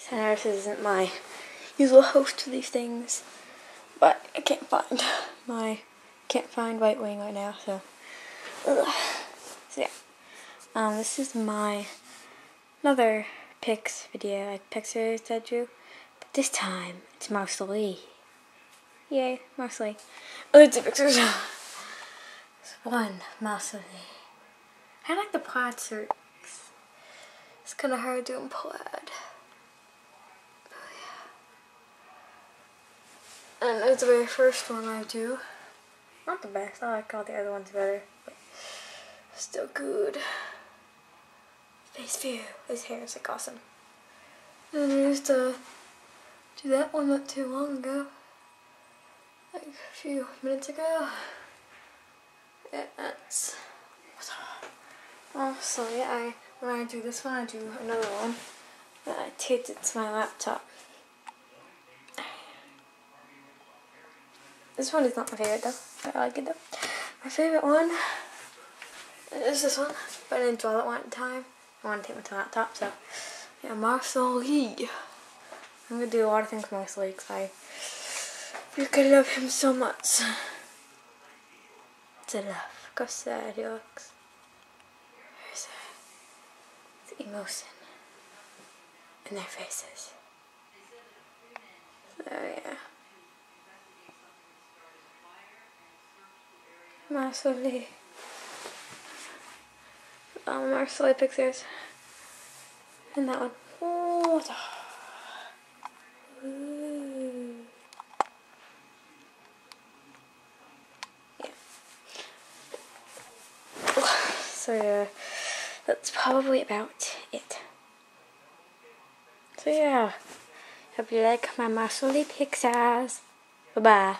Sarah isn't my usual host for these things, but I can't find my can't find White Wing right now, so so yeah. Um, this is my another pics video, I that I drew, but this time it's Marshall Lee. Yay, Marshall Lee. Let's do pictures. one, Marshall Lee. I like the plaid shirts. It's kind of hard doing plaid. And it's the very first one I do. Not the best, I like all the other ones better, but still good. Face view, his hair is like awesome. And I used to do that one not too long ago. Like a few minutes ago. Yeah, that's Oh, so yeah, I when I do this one, I do another one. I taped it to my laptop. This one is not my favorite though. I like it though. My favorite one is this one, but I didn't draw that one at the time. I want to take my to laptop, so yeah, Marshall Lee. I'm gonna do a lot of things with because I freaking love him so much. It's love. How sad he looks. Sad. The emotion in their faces. So yeah. Lee. Um, Lee pictures. And that one. Oh, Ooh. Yeah. So yeah, that's probably about it. So yeah, hope you like my Lee pictures. Bye bye.